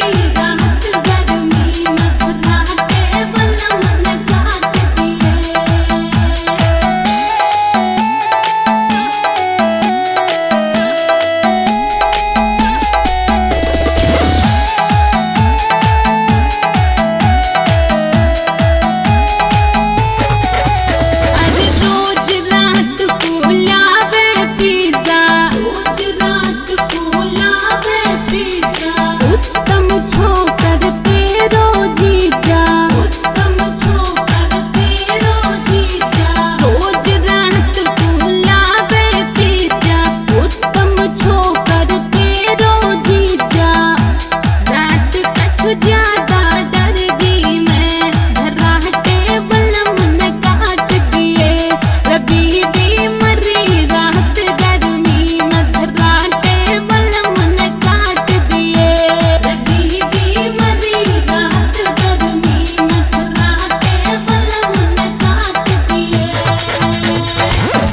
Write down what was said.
believe